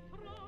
Trauer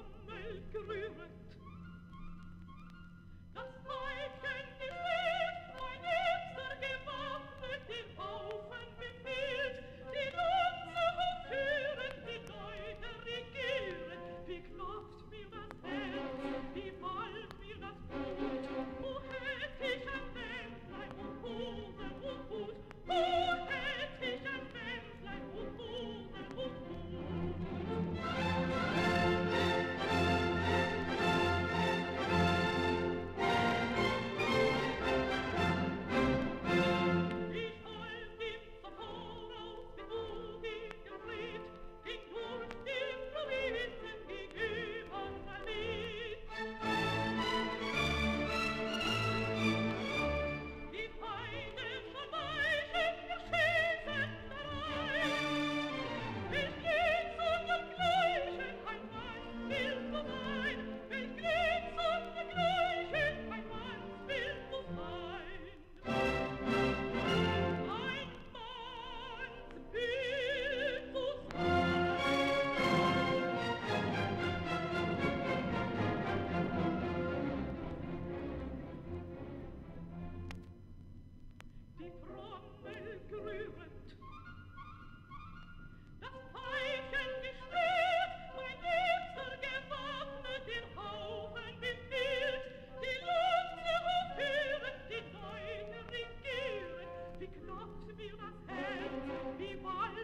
fire.